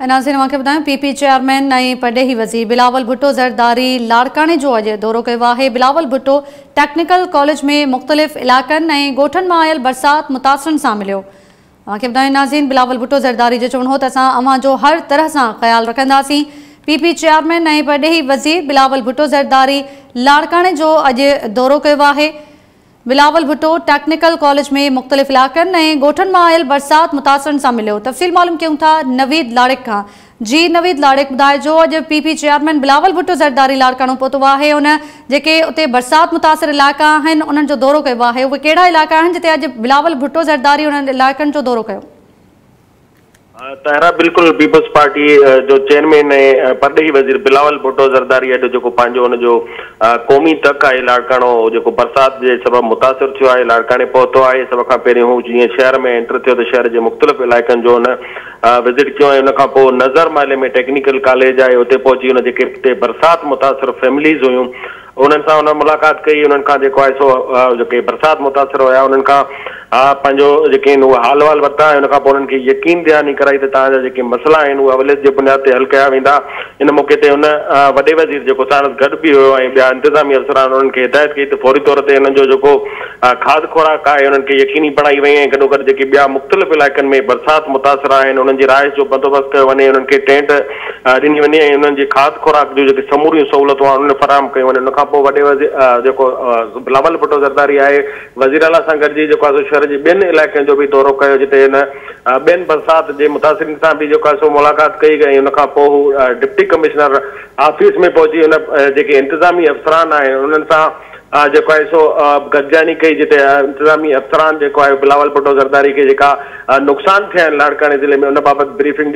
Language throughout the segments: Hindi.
नाज़रीन मूंखे ॿुधायो पी चेयरमैन ऐं पडेही वज़ीर। बिलावल भुट्टो ज़रदारी लाड़काणे जो अॼु दौरो कयो आहे। बिलावल भुट्टो टेक्निकल कॉलेज में मुख़्तलिफ़ इलाइक़नि ऐं माँ आयल बरसाति मुतासिरनि सां मिलियो। तव्हांखे नाज़रीन, बिलावल भुट्टो ज़रदारी जो चवणो हो, त असां अव्हां हर तरह सां ख़्यालु रखंदासीं। पी चेयरमैन ऐं पडेही वज़ीर, बिलावल भुट्टो ज़रदारी लाड़काणे जो अॼु दौरो कयो आहे। बिलावल भुट्टो टेक्निकल कॉलेज में मुख़्तलिफ़ इलाकन ए गोठन में आयल बरसात मुतासिरनि सां मिलियो तफ़सील मालूम क्यों था? नवीद लाड़िक खां जी, नवीद लाड़िक ॿुधाइजो अॼु P P chairman Bilawal Bhutto Zardari Larkana पहुतो आहे उन जेके उते बरसाति मुतासिर इलाइक़ा आहिनि उन्हनि जो दौरो कयो आहे जिते अॼु बिलावल भुट्टो ज़रदारी उन्हनि इलाइक़नि जो तारा बिल्कुलु पीपल्स पार्टी जो चेयरमैन ऐं परॾेही वज़ीर बिलावल भुट्टो ज़रदारी अॼु जेको क़ौमी तक आहे लाड़काणो जेको बरसाति जे सबबु मुतासिर थियो आहे, लाड़काणे पहुतो आहे सभ खां पहिरियों हू शहर में एंटर थियो, त शहर जे मुख़्तलिफ़ इलाइक़नि जो हुन विज़िट कयो ऐं हुन पोइ नज़र माले में टेक्निकल कॉलेज आहे, उते पहुची हुन हिते बरसाति मुतासिर फैमिलीज़ हुयूं, उन्हनि मुलाक़ात कई, उन्हनि खां जेको आहे सो जेके बरसाति मुतासिर हा पंहिंजो जेके हाल वाल वरिता ऐं हुन खां यकीन दयानी कराई त तव्हांजा जेके मसइला आहिनि, उहे अवलेज जे बुनियाद ते हल कया वेंदा। इन मौक़े ते हुन वॾे वज़ीर जेको साणस गॾु बि हुयो ऐं ॿिया इंतिज़ामी हिदायत कई त फौरी तौर ते हिननि जो खाद खुराक आहे, उन्हनि खे यकीनी बणाई वई ऐं गॾो गॾु जेके ॿिया मुख़्तलिफ़ इलाइक़नि में बरसाति मुतासिर आहिनि, उन्हनि जी राइश जो बंदोबस्तु कयो वञे टेंट ॾिनी वञे ऐं जी खाद खुराक जूं जेके समूरियूं सहूलियतूं आहिनि उन फराहम कयूं वञे। उन खां पोइ वॾे वज़ीर भुट्टो ज़रदारी आहे, वज़ीर अला सां शहर जे, ॿियनि इलाइक़नि जो बि दौरो कयो, जिते हिन ॿियनि बरसाति जे मुतासिरनि सां जेको आहे सो मुलाक़ात कई गई हू डिप्टी कमिश्नर ऑफ़िस में पहुची, हुन जेके इंतिज़ामी अफ़सरान आहिनि सो गॾिजानी कई जिते इंतिज़ामी अफ़सरान जेको आहे, बिलावल भुट्टो ज़रदारी जेका नुक़सान आहिनि लाड़काणे ज़िले में, उन बाबति ब्रीफिंग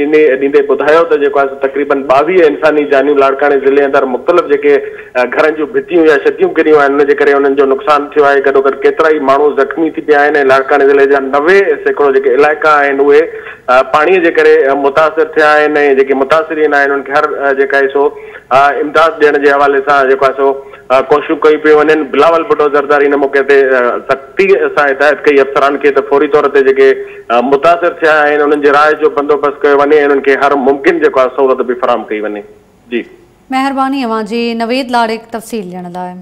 ॿुधायो त आहे तक़रीबन ॿावीह इंसानी जानियूं लाड़काणे ज़िले अंदरि मुख़्तलिफ़ जेके घरनि जूं भितियूं या छतियूं किरियूं आहिनि जो नुक़सानु थियो आहे। गॾो गॾु केतिरा ई माण्हू ज़ख़्मी थी पिया ज़िले जा नवे सैकड़ो जेके इलाइक़ा आहिनि, उहे पाणीअ जे करे मुतासिर थिया खे हर जेका आहे सो इमदाद ॾियण जे हवाले सां आहे सो ज़रदारी हिन मौक़े ते सख़्ती से हिदायत कई अफ़सरान खे त फौरी तौर ते जेके मुतासिर थिया आहिनि उन्हनि जे राय जो बंदोबस्तु कयो वञे ऐं उन्हनि हर मुमकिन जेको आहे सहूलियत बि फराहम कई वञे जी। महिरबानी अव्हां जी। नवेद लाड़े तफ़सील ॾियण लाइ